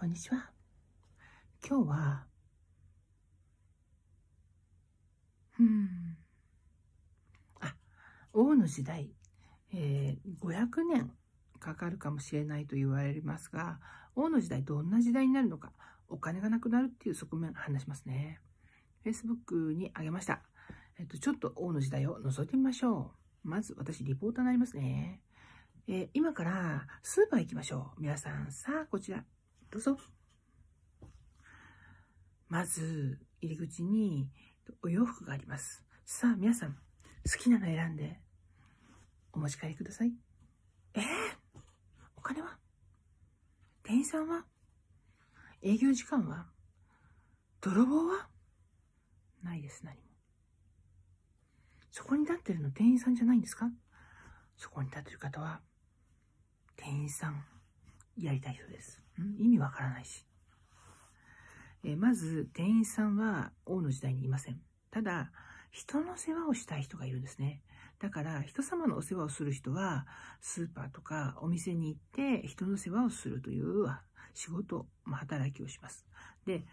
こんにちは。今日は、うん。あ、王の時代、えー、500年かかるかもしれないと言われますが、王の時代どんな時代になるのか、お金がなくなるっていう側面話しますね。Facebook にあげました。えっと、ちょっと王の時代を覗いてみましょう。まず私、リポーターになりますね。えー、今からスーパー行きましょう。皆さん、さあ、こちら、どうぞ。まず、入り口にお洋服があります。さあ、皆さん、好きなの選んで、お持ち帰りください。えー、お金は？店員さんは？営業時間は？泥棒は？ないです、何も。そこに立ってるの店員さんじゃないんですか？そこに立ってる方は、店員さん、やりたい人です。ん？意味わからないし。えまず、店員さんは王の時代にいません。ただ、人の世話をしたい人がいるんですね。だから、人様のお世話をする人は、スーパーとかお店に行って人の世話をするという仕事、ま、働きをします。で、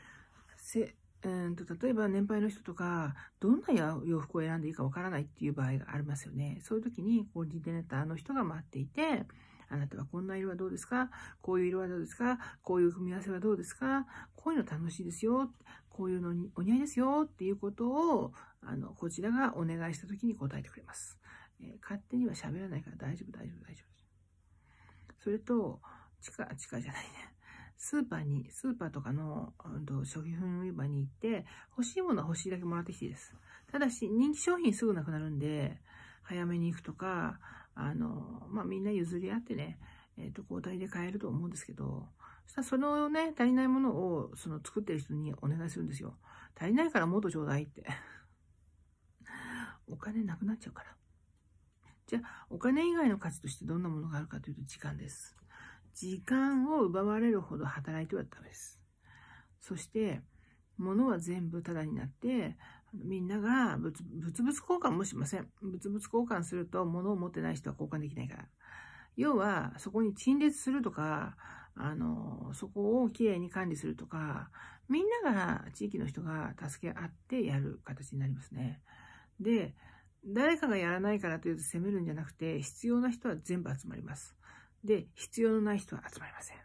せうんと例えば年配の人とか、どんな洋服を選んでいいかわからないっていう場合がありますよね。そういう時にコーディネーターの人が待っていて、あなたはこんな色はどうですか？こういう色はどうですか？こういう組み合わせはどうですか？こういうの楽しいですよ。こういうのにお似合いですよっていうことを、あの、こちらがお願いした時に答えてくれます。えー、勝手には喋らないから大丈夫、大丈夫、大丈夫。それと、地下、地下じゃないね。スーパーに、スーパーとかの、うんと、食品売り場に行って、欲しいものは欲しいだけもらってきていいです。ただし、人気商品すぐなくなるんで、早めに行くとか、あの、まあ、みんな譲り合ってね、えっ、ー、と、交代で買えると思うんですけど、そしたらそのね、足りないものを、その作ってる人にお願いするんですよ。足りないからもっとちょうだいって。お金なくなっちゃうから。じゃあ、お金以外の価値としてどんなものがあるかというと時間です。時間を奪われるほど働いてはダメです。そして、物は全部タダになって、みんなが物々交換もしません。物々交換すると物を持ってない人は交換できないから。要は、そこに陳列するとか、あの、そこをきれいに管理するとか、みんなが、地域の人が助け合ってやる形になりますね。で、誰かがやらないからというと責めるんじゃなくて、必要な人は全部集まります。で、必要のない人は集まりません。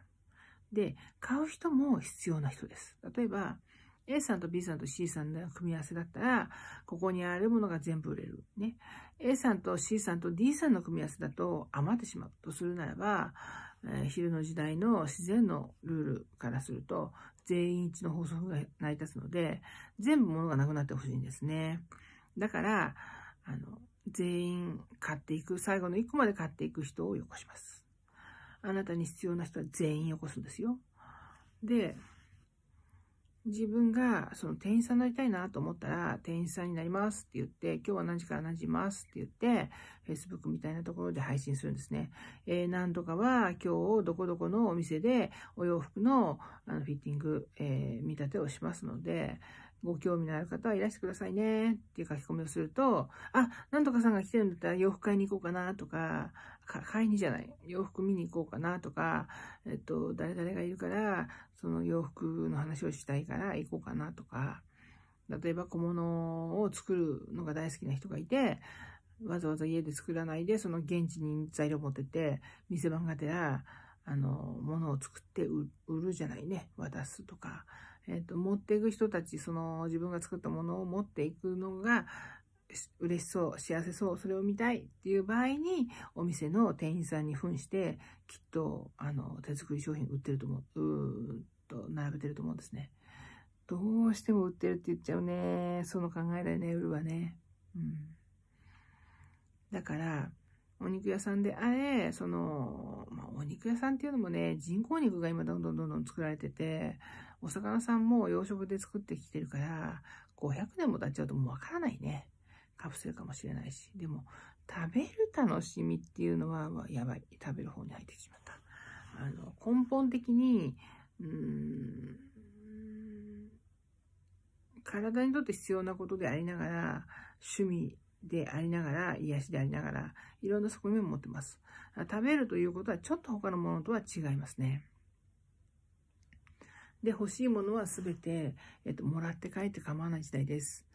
で、買う人も必要な人です。例えば、A さんと B さんと C さんの組み合わせだったら、ここにあるものが全部売れる。ね。A さんと C さんと D さんの組み合わせだと余ってしまうとするならば、えー、昼の時代の自然のルールからすると、全員一の法則が成り立つので、全部物がなくなってほしいんですね。だから、あの、全員買っていく、最後の1個まで買っていく人をよこします。あなたに必要な人は全員よこすんですよ。で、自分がその店員さんになりたいなと思ったら、店員さんになりますって言って、今日は何時から何時ますって言って、Facebook みたいなところで配信するんですね。えー、なんとかは今日どこどこのお店でお洋服のあのフィッティング、えー、見立てをしますので、ご興味のある方はいらしてくださいねっていう書き込みをすると、あ、なんとかさんが来てるんだったら洋服買いに行こうかなとか、買いにじゃない、洋服見に行こうかなとか、えっと、誰々がいるから、その洋服の話をしたいから行こうかなとか、例えば小物を作るのが大好きな人がいて、わざわざ家で作らないで、その現地に材料持ってて、店番がてら、あの、物を作って売るじゃないね、渡すとか、えっ、と、持っていく人たち、その自分が作ったものを持っていくのが、嬉しそう、幸せそう、それを見たいっていう場合に、お店の店員さんに扮して、きっと、あの、手作り商品売ってると思う、うーんと、並べてると思うんですね。どうしても売ってるって言っちゃうね。その考えだよね、売るはね。うん。だから、お肉屋さんであれ、その、まあ、お肉屋さんっていうのもね、人工肉が今どんどんどんどん作られてて、お魚さんも養殖で作ってきてるから、500年も経っちゃうともうわからないね。カプセルかもしれないし。でも、食べる楽しみっていうのは、やばい。食べる方に入ってしまった。あの、根本的に、うーん、体にとって必要なことでありながら、趣味でありながら、癒しでありながら、いろんな側面を持ってます。食べるということは、ちょっと他のものとは違いますね。で、欲しいものは全て、えっと、もらって帰って構わない時代です。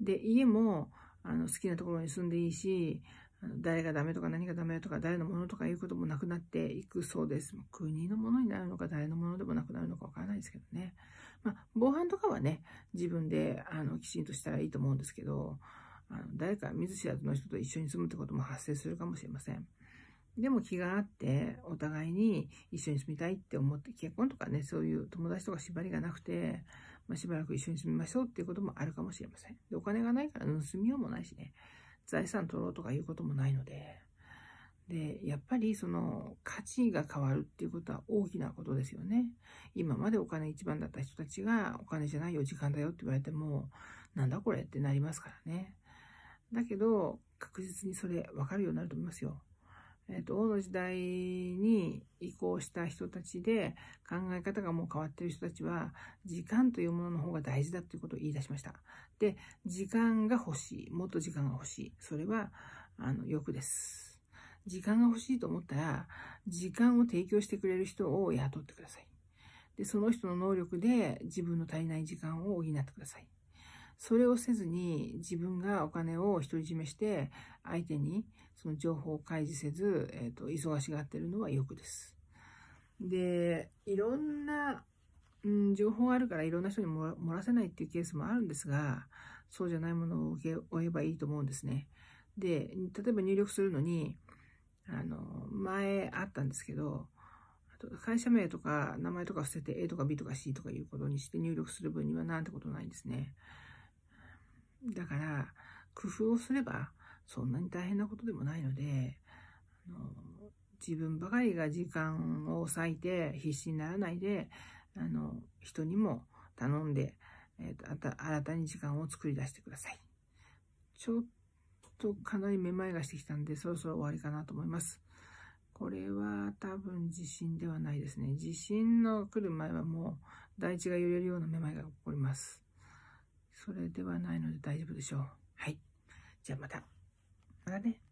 で、家も、あの、好きなところに住んでいいし、誰がダメとか何がダメとか誰のものとかいうこともなくなっていくそうです。国のものになるのか誰のものでもなくなるのかわからないですけどね。まあ、防犯とかはね、自分であのきちんとしたらいいと思うんですけど、あの誰か見ず知らずの人と一緒に住むってことも発生するかもしれません。でも気があって、お互いに一緒に住みたいって思って、結婚とかね、そういう友達とか縛りがなくて、まあ、しばらく一緒に住みましょうっていうこともあるかもしれません。で、お金がないから盗みようもないしね、財産取ろうとかいうこともないので、で、やっぱりその価値が変わるっていうことは大きなことですよね。今までお金一番だった人たちがお金じゃないよ、時間だよって言われても、なんだこれってなりますからね。だけど、確実にそれ分かるようになると思いますよ。えっ、ー、と、王の時代に移行した人たちで考え方がもう変わってる人たちは、時間というものの方が大事だということを言い出しました。で、時間が欲しい。もっと時間が欲しい。それは、あの、欲です。時間が欲しいと思ったら、時間を提供してくれる人を雇ってください。で、その人の能力で自分の足りない時間を補ってください。それをせずに自分がお金を独り占めして相手にその情報を開示せず、えーと、忙しがってるのはよくです。で、いろんな、うん、情報があるからいろんな人に漏らせないっていうケースもあるんですが、そうじゃないものを受け負えばいいと思うんですね。で、例えば入力するのに、あの、前あったんですけど、会社名とか名前とか捨てて A とか B とか C とかいうことにして入力する分にはなんてことないんですね。だから、工夫をすれば、そんなに大変なことでもないので、あの自分ばかりが時間を割いて必死にならないで、あの、人にも頼んで、えっ、ー、と、新たに時間を作り出してください。ちょっとかなりめまいがしてきたんで、そろそろ終わりかなと思います。これは多分地震ではないですね。地震の来る前はもう大地が揺れるようなめまいが起こります。それではないので大丈夫でしょう。はい。じゃあまた。またね。